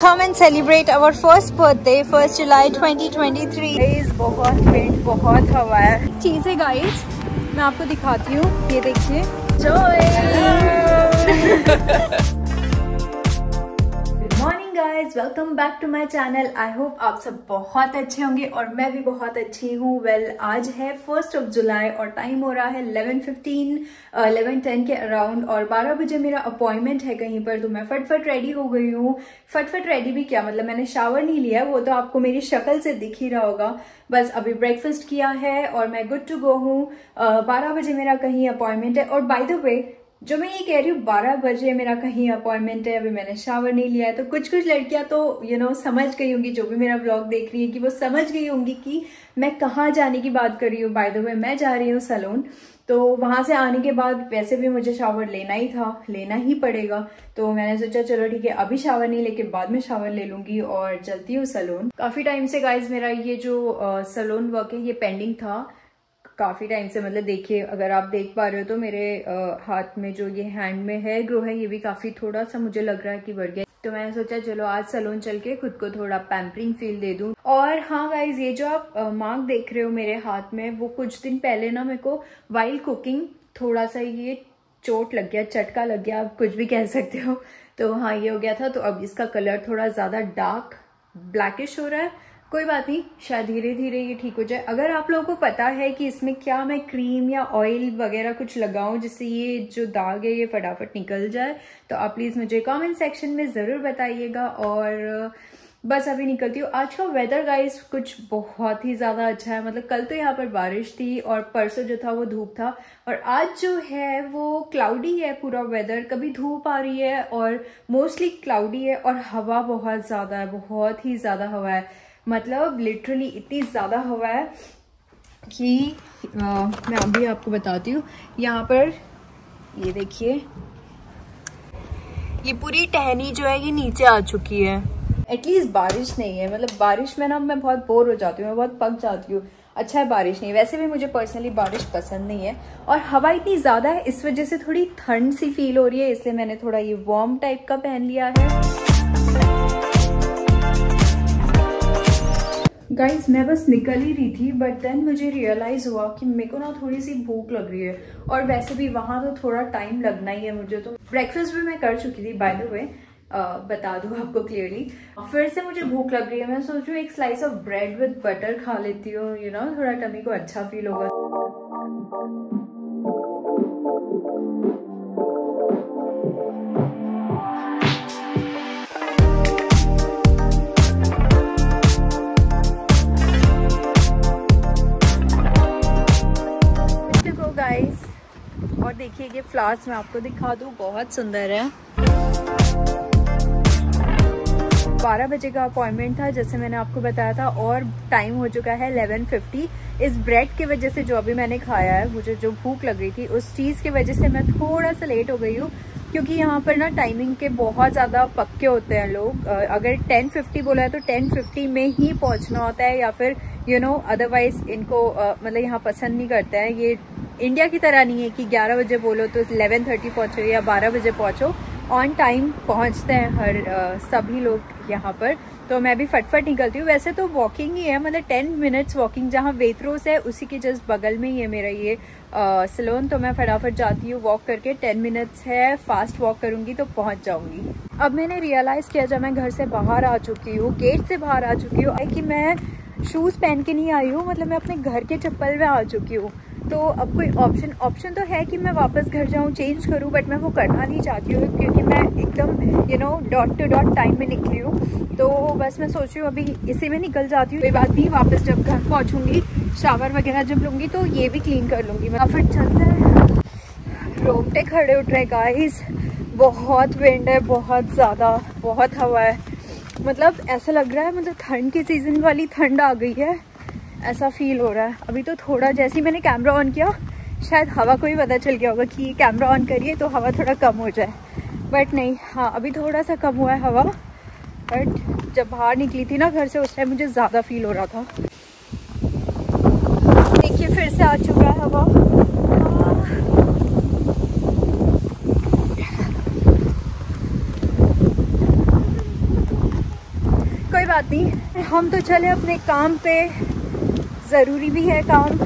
come and celebrate our first birthday, 1st July 2023. Guys, बहुत wind बहुत हवा है चीजें गाइस मैं आपको दिखाती हूँ ये देखिए Guys welcome back to my channel I hope आप सब बहुत अच्छे होंगे और मैं भी बहुत अच्छी हूँ। वेल well, आज है फ़र्स्ट ऑफ़ जुलाई और टाइम हो रहा है 11:15 11:10 के अराउंड और 12 बजे मेरा अपॉइंटमेंट है कहीं पर तो मैं फटफट रेडी हो गई हूँ। फटफट रेडी भी क्या मतलब मैंने शावर नहीं लिया वो तो आपको मेरी शक्ल से दिख ही रहा होगा। बस अभी ब्रेकफास्ट किया है और मैं गुड टू गो हूँ। बारह बजे मेरा कहीं अपॉइंटमेंट है और बाय द वे जो मैं ये कह रही हूँ बारह बजे मेरा कहीं अपॉइंटमेंट है अभी मैंने शावर नहीं लिया है तो कुछ कुछ लड़कियाँ तो यू you नो know, समझ गई होंगी जो भी मेरा ब्लॉग देख रही है कि वो समझ गई होंगी कि मैं कहाँ जाने की बात कर रही हूँ। बाय द वे मैं जा रही हूँ सलून तो वहाँ से आने के बाद वैसे भी मुझे शावर लेना ही था लेना ही पड़ेगा। तो मैंने सोचा चलो ठीक है अभी शावर नहीं लेके बाद में शावर ले लूँगी और चलती हूँ सलून काफ़ी टाइम से गाइज़ मेरा ये जो सलून वर्क है ये पेंडिंग था। काफ़ी टाइम से मतलब देखिए, अगर आप देख पा रहे हो तो मेरे हाथ में जो ये हैंड में है, ग्रो है, ये भी काफ़ी थोड़ा सा मुझे लग रहा है कि बढ़ गया तो मैंने सोचा, चलो आज सलून चल के खुद को थोड़ा पैम्परिंग फील दे दूँ। और हाँ गाइज़ ये जो आप मार्क देख रहे हो मेरे हाथ में, वो कुछ दिन पहले ना मेरे को वाइल्ड कुकिंग थोड़ा सा ये चोट लग गया, चटका लग गया, आप कुछ भी कह सकते हो। तो हाँ ये हो गया था तो अब इसका कलर थोड़ा ज़्यादा डार्क ब्लैकिश हो रहा है। कोई बात नहीं, शायद धीरे धीरे ये ठीक हो जाए। अगर आप लोगों को पता है कि इसमें क्या मैं क्रीम या ऑयल वगैरह कुछ लगाऊँ जिससे ये जो दाग है ये फटाफट निकल जाए तो आप प्लीज़ मुझे कमेंट सेक्शन में ज़रूर बताइएगा। और, बस अभी निकलती हूँ। आज का वेदर गाइस कुछ बहुत ही ज़्यादा अच्छा है। मतलब कल तो यहाँ पर बारिश थी और परसों जो था वो धूप था। और आज जो है वो क्लाउडी है पूरा वेदर कभी धूप आ रही है और मोस्टली क्लाउडी है और हवा बहुत ज़्यादा है, बहुत ही ज़्यादा हवा है। मतलब लिटरली इतनी ज़्यादा हवा है कि आ, मैं अभी आपको बताती हूँ। यहाँ पर ये देखिए। ये पूरी टहनी जो है ये नीचे आ चुकी है। एटलीस्ट बारिश नहीं है। मतलब बारिश में ना मैं बहुत बोर हो जाती हूँ मैं बहुत पक जाती हूँ। अच्छा है बारिश नहीं वैसे भी मुझे पर्सनली बारिश पसंद नहीं है। और हवा इतनी ज़्यादा है इस वजह से थोड़ी ठंड सी फील हो रही है इसलिए मैंने थोड़ा ये वार्म टाइप का पहन लिया है। गाइस मैं बस निकल ही रही थी बट देन मुझे रियलाइज़ हुआ कि मेरे को ना थोड़ी सी भूख लग रही है। और वैसे भी वहाँ तो थोड़ा टाइम लगना ही है मुझे तो ब्रेकफास्ट भी मैं कर चुकी थी बाय द वे बता दूँ आपको क्लियरली फिर से मुझे भूख लग रही है, मैं सोच एक slice of bread with butter खा लेती हूँ यू नो थोड़ा टमी को अच्छा फील होगा। देखिए, ये फ्लावर्स मैं आपको दिखा दूँ, बहुत सुंदर है। बारह बजे का अपॉइंटमेंट था, जैसे मैंने आपको बताया था, और टाइम हो चुका है 11:50 इस ब्रेड की वजह से जो अभी मैंने खाया है, मुझे जो भूख लग रही थी, उस चीज़ की वजह से मैं थोड़ा सा लेट हो गई हूँ, क्योंकि यहाँ पर ना टाइमिंग के बहुत ज़्यादा पक्के होते हैं लोग। अगर 10:50 बोला है तो 10:50 में ही पहुँचना होता है, या फिर यू नो अदरवाइज़ इनको मतलब यहाँ पसंद नहीं करते हैं। ये इंडिया की तरह नहीं है कि 11 बजे बोलो तो 11:30 पहुंचो या 12 बजे पहुंचो। ऑन टाइम पहुँचते हैं हर आ, सभी लोग यहाँ पर। तो मैं भी फटफट निकलती हूँ। वैसे तो वॉकिंग ही है मतलब 10 मिनट्स वॉकिंग जहाँ वेथरोस है उसी के जस्ट बगल में ही है मेरा ये सलोन तो मैं फटाफट जाती हूँ वॉक करके। 10 मिनट्स है फास्ट वॉक करूँगी तो पहुँच जाऊँगी। अब मैंने रियलाइज़ किया जब मैं घर से बाहर आ चुकी हूँ गेट से बाहर आ चुकी हूँ कि मैं शूज़ पहन के नहीं आई हूँ मतलब मैं अपने घर के चप्पल में आ चुकी हूँ। तो अब कोई ऑप्शन ऑप्शन तो है कि मैं वापस घर जाऊँ चेंज करूँ बट मैं वो करना नहीं चाहती हूँ क्योंकि मैं एकदम you know dot to dot time में निकली हूँ। तो बस मैं सोच रही हूँ अभी इसी में निकल जाती हूँ। कोई बात नहीं, वापस जब घर पहुँचूँगी शावर वगैरह जब लूँगी तो ये भी क्लीन कर लूँगी मैं। फिर चलते हैं। रोपटे खड़े उठ रहे गाइस बहुत विंड है, बहुत ज़्यादा, बहुत हवा है। मतलब ऐसा लग रहा है मतलब ठंड की सीज़न वाली ठंड आ गई है। ऐसा फील हो रहा है। अभी तो थोड़ा जैसे ही मैंने कैमरा ऑन किया, शायद हवा को भी पता चल गया होगा कि कैमरा ऑन करिए तो हवा थोड़ा कम हो जाए। बट नहीं हाँ अभी थोड़ा सा कम हुआ है हवा। बट जब बाहर निकली थी ना घर से, उस टाइम मुझे ज़्यादा फील हो रहा था। देखिए, फिर से आ चुका है हवा। कोई बात नहीं, हम तो चले अपने काम पे। ज़रूरी भी है काम।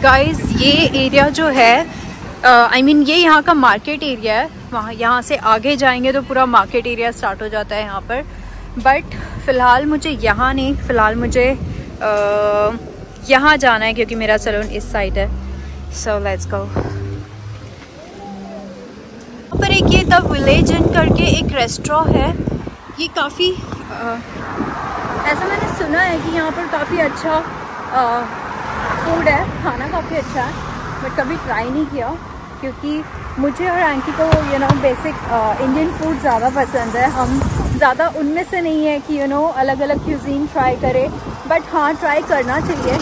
गाइस ये एरिया जो है आई मीन mean, ये यहाँ का मार्केट एरिया है। वहाँ यहाँ से आगे जाएँगे तो पूरा मार्केट एरिया स्टार्ट हो जाता है यहाँ पर। बट फ़िलहाल मुझे यहाँ नहीं फ़िलहाल मुझे यहाँ जाना है क्योंकि मेरा सलून इस साइड है। सो लेट्स गो पर एक ये द विलेज इन करके एक रेस्टोरेंट है। ये काफ़ी ऐसा मैंने सुना है कि यहाँ पर काफ़ी अच्छा फ़ूड है खाना काफ़ी अच्छा है बट कभी ट्राई नहीं किया क्योंकि मुझे और एंकी को you know basic Indian food ज़्यादा पसंद है। हम ज़्यादा उनमें से नहीं है कि यू you नो know, अलग अलग क्यूजीन ट्राई करें बट हाँ ट्राई करना चाहिए।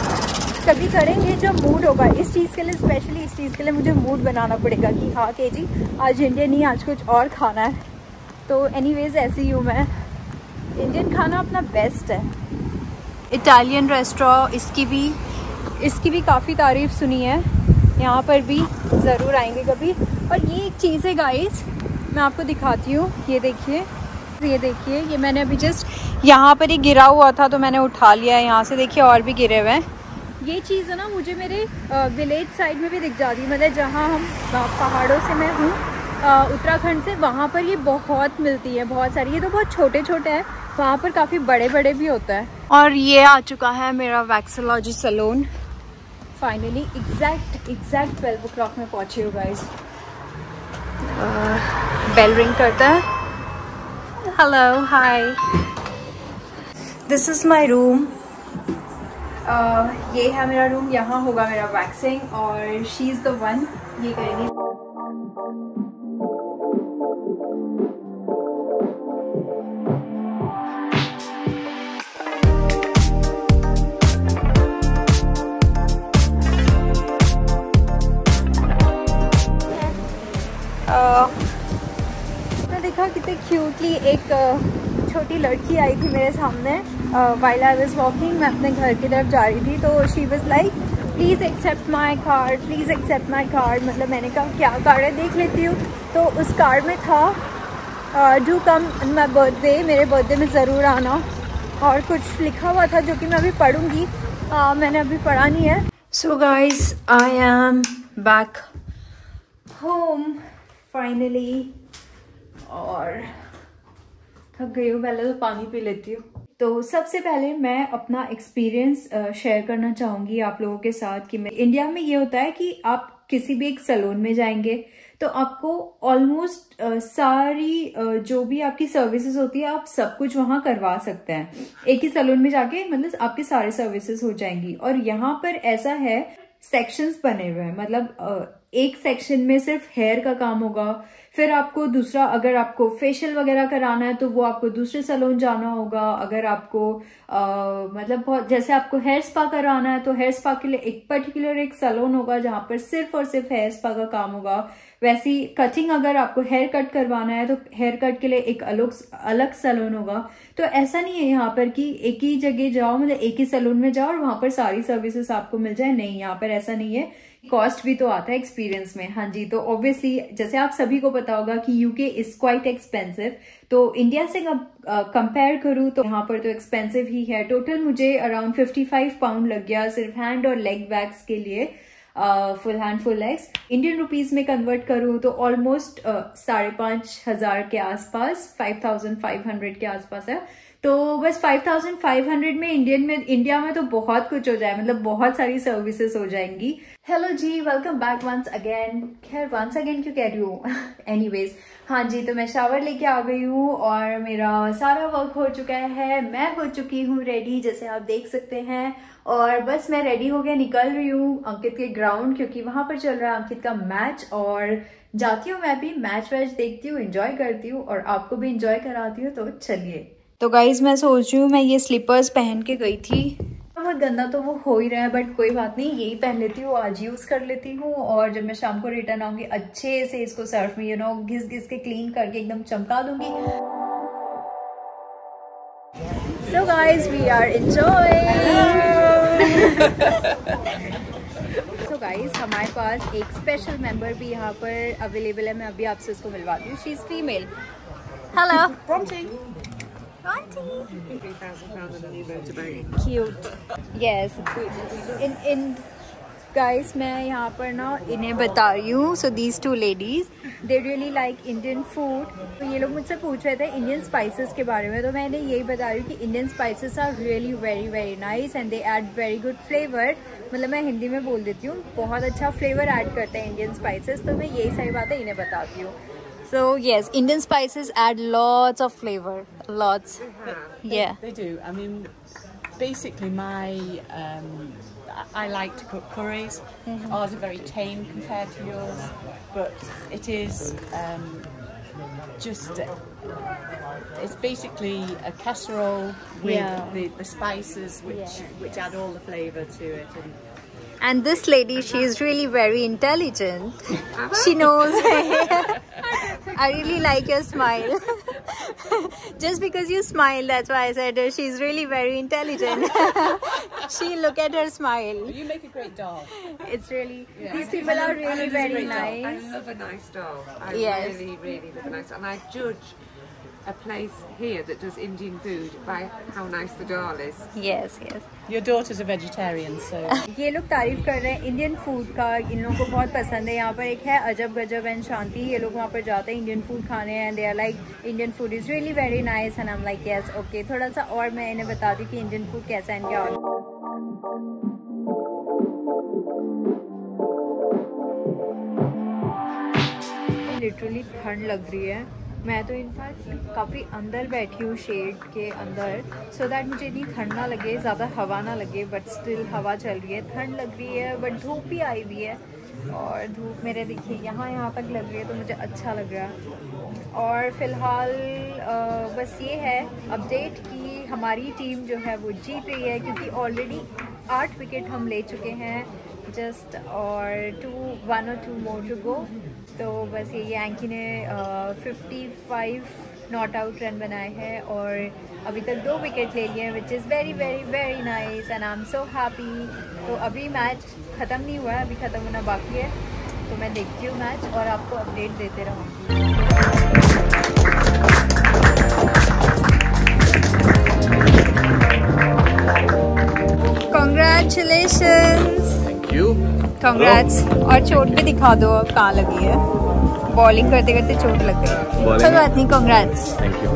कभी करेंगे जब मूड होगा। इस चीज़ के लिए स्पेशली इस चीज़ के लिए मुझे मूड बनाना पड़ेगा कि हाँ के जी आज इंडियन नहीं आज कुछ और खाना है। तो एनीवेज ऐसी ही हूँ मैं। इंडियन खाना अपना बेस्ट है। इटालियन रेस्टोरेंट इसकी भी इसकी भी काफ़ी तारीफ़ सुनी है यहाँ पर भी ज़रूर आएँगे कभी और ये एक चीज़ है गाइस मैं आपको दिखाती हूँ ये देखिए ये देखिए ये मैंने अभी जस्ट यहाँ पर ही गिरा हुआ था तो मैंने उठा लिया है यहाँ से देखिए और भी गिरे हुए हैं ये चीज़ है ना मुझे मेरे विलेज साइड में भी दिख जाती है मतलब जहाँ हम पहाड़ों से मैं हूँ उत्तराखंड से वहाँ पर ये बहुत मिलती है बहुत सारी। ये तो बहुत छोटे छोटे हैं वहाँ पर काफ़ी बड़े बड़े भी होता है। और ये आ चुका है मेरा Waxology salon. Finally exact exact twelve o'clock में पहुँची हूँ गाइज़ बेल रिंग करता है। Hello hi this is my room ये है मेरा रूम यहाँ होगा मेरा वैक्सिंग और शी इज़ द वन ये करेंगी। छोटी लड़की आई थी मेरे सामने वाइल आई वॉज़ वॉकिंग मैं अपने घर की तरफ़ जा रही थी तो she was like please accept my card please accept my card मतलब मैंने कहा क्या कार्ड है? देख लेती हूँ. तो उस कार्ड में था डू कम माई बर्थडे मेरे बर्थडे में ज़रूर आना। और कुछ लिखा हुआ था जो कि मैं अभी पढ़ूँगी। Uh, मैंने अभी पढ़ा नहीं है। So guys I am back home finally और थक गई हूँ, पहले तो पानी पी लेती हूँ। तो सबसे पहले मैं अपना एक्सपीरियंस शेयर करना चाहूँगी आप लोगों के साथ कि मैं इंडिया में ये होता है कि आप किसी भी एक सलोन में जाएँगे तो आपको ऑलमोस्ट सारी जो भी आपकी सर्विसेज़ होती है, आप सब कुछ वहाँ करवा सकते हैं। एक ही सलोन में जाके मतलब आपकी सारी सर्विसेज़ हो जाएँगी। और यहाँ पर ऐसा है सेक्शंस बने हुए हैं। मतलब एक सेक्शन में सिर्फ़ हेयर का काम होगा। फिर आपको दूसरा अगर आपको फेशियल वगैरह कराना है तो वो आपको दूसरे सलोन जाना होगा। अगर आपको आ, मतलब बहुत जैसे आपको हेयर स्पा कराना है तो हेयर स्पा के लिए एक पर्टिकुलर एक सलोन होगा जहाँ पर सिर्फ़ और सिर्फ़ हेयर स्पा का काम होगा। वैसी कटिंग अगर आपको हेयर कट करवाना है तो हेयर कट के लिए एक अलग अलग सलोन होगा। तो ऐसा नहीं है यहाँ पर कि एक ही जगह जाओ मतलब एक ही सलोन में जाओ और वहाँ पर सारी सर्विसेस आपको मिल जाए। नहीं यहाँ पर ऐसा नहीं है। कॉस्ट भी तो आता है एक्सपीरियंस में। हाँ जी तो ऑब्वियसली जैसे आप सभी को पता होगा कि यूके इज़ क्वाइट एक्सपेंसिव तो इंडिया से कंपेयर करूँ तो यहाँ पर तो एक्सपेंसिव ही है। टोटल मुझे अराउंड 55 पाउंड लग गया सिर्फ़ हैंड और लेग वैक्स के लिए full hand full legs Indian rupees में कन्वर्ट करूँ तो ऑलमोस्ट साढ़े पाँच हज़ार के आसपास फाइव थाउज़ेंड फाइव हंड्रेड के आसपास है। तो बस 5500 में इंडियन में इंडिया में तो बहुत कुछ हो जाए मतलब बहुत सारी सर्विसेज़ हो जाएँगी। हेलो जी वेलकम बैक वंस अगेन खैर वंस अगेन क्यों कह रही हूँ? एनीवेज हाँ जी तो मैं शावर लेके आ गई हूँ और मेरा सारा वर्क हो चुका है। मैं हो चुकी हूँ रेडी जैसे आप देख सकते हैं। और बस मैं रेडी हो गया निकल रही हूँ अंकित के ग्राउंड क्योंकि वहाँ पर चल रहा है अंकित का मैच और जाती हूँ मैं भी मैच वैच देखती हूँ इंजॉय करती हूँ। और आपको भी इंजॉय कराती हूँ तो चलिए। तो गाइज़ मैं सोच रही हूँ मैं ये स्लीपर्स पहन के गई थी। बहुत गंदा तो वो हो ही रहा है बट कोई बात नहीं यही पहन लेती हूँ आज यूज़ कर लेती हूँ और जब मैं शाम को रिटर्न आऊँगी अच्छे से इसको सर्फ में यू नो घिस घिस के क्लीन करके एकदम चमका दूँगी। So guys we are enjoying! So guys हमारे पास एक स्पेशल मेंबर भी यहाँ पर अवेलेबल है मैं अभी आपसे उसको मिलवाती हूँ she is female hello Yes. In in, guys, मैं यहाँ पर ना इन्हें बता रही हूँ so these two ladies they really like Indian food तो ये लोग मुझसे पूछ रहे थे इंडियन स्पाइसेस के बारे में तो मैंने यही बता रही हूँ कि Indian spices are really very very nice and they add very good flavour मतलब मैं हिंदी में बोल देती हूँ, बहुत अच्छा फ्लेवर ऐड करते हैं इंडियन स्पाइसेस तो मैं यही सारी बातें इन्हें बताती हूँ। So yes, Indian spices add lots of flavor, lots. Yeah. They do. I mean, basically, my um, I like to cook curries. Ours are very tame compared to yours, but it is um, just it's basically a casserole with Yeah. the, the spices which Yes, which add all the flavour to it. And And this lady, she is really very intelligent. She knows. I really like your smile. Just because you smile, that's why I said she's really very intelligent. she look at her smile. you make a great dog. It's really Yeah. these people are really very dog. I love a nice doll. I Yes. really, really love a nice And I judge a place here that does Indian food by how nice the doll is. Yes, yes. Your daughter's a vegetarian, so. ये लोग तारीफ़ कर रहे हैं Indian food का इन लोगों को बहुत पसंद है। यहाँ पर एक है अजब गजब एंड शांति। ये लोग वहाँ पर जाते हैं इंडियन फ़ूड खाने and they are like Indian food is really very nice and I am like yes okay थोड़ा सा और मैं इन्हें बता दूँ कि इंडियन फ़ूड कैसा है इनका। लिटरली ठंड लग रही है। मैं तो इनफैक्ट काफ़ी अंदर बैठी हूँ शेड के अंदर सो so दैट मुझे इतनी ठंड ना लगे, ज़्यादा हवा ना लगे बट स्टिल हवा चल रही है। ठंड लग रही है बट धूप भी आई हुई है। और धूप मेरे देखिए, यहाँ यहाँ तक लग रही है तो मुझे अच्छा लग रहा और फ़िलहाल बस ये है अपडेट कि हमारी टीम जो है वो जीत रही है, क्योंकि ऑलरेडी आठ विकेट हम ले चुके हैं। जस्ट और टू वन और टू मोर टू गो तो बस ये एंकी ने fifty five not out run बनाए हैं और अभी तक दो विकेट ले लिए हैं which is very very very nice and I am so happy तो अभी मैच ख़त्म नहीं हुआ है, अभी ख़त्म होना बाकी है तो मैं देखती हूँ मैच और आपको अपडेट देते रहूँगी यू कॉन्ग्रेट्स और चोट भी दिखा दो अब कहाँ लगी है। बॉलिंग करते करते चोट लग गई। कोई में- बात नहीं कॉन्ग्रेट्स थैंक यू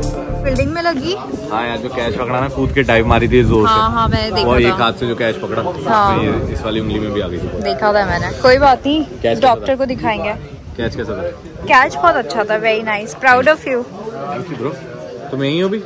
फील्डिंग में लगी? हाँ यार जो कैच पकड़ा ना कूद के डाइव मारी थी ज़ोर हाँ से। हाँ मैंने वो एक देखा हाथ से जो कैच पकड़ा हाँ। ये इस वाली उंगली में भी आ गई। थी देखा था मैंने। कोई बात नहीं डॉक्टर को दिखाएँगे। कैच कैसा था? कैच बहुत अच्छा था very nice proud of you thank you bro तुम यही हो भी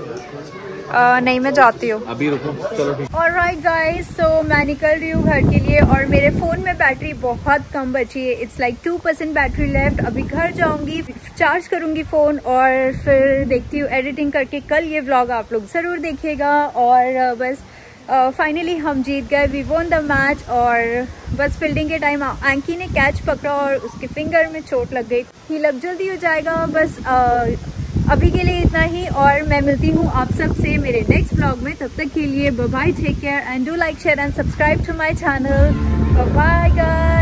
नहीं मैं जाती हूँ। अभी रुको चलो ठीक। ऑलराइट गाइस सो मैं निकल रही हूँ घर के लिए और मेरे फ़ोन में बैटरी बहुत कम बची है। It's like two percent battery left अभी घर जाऊँगी चार्ज करूँगी फ़ोन और फिर देखती हूँ एडिटिंग करके कल ये व्लॉग आप लोग ज़रूर देखिएगा। और बस फाइनली uh, हम जीत गए। वी वोन द मैच और बस फील्डिंग के टाइम एंकी ने कैच पकड़ा और उसके फिंगर में चोट लग गई। ही लब जल्दी हो जाएगा। बस अ, अभी के लिए इतना ही, और मैं मिलती हूँ आप सबसे मेरे नेक्स्ट ब्लॉग में। तब तक के लिए bye take care and do like share and subscribe to my channel bye guys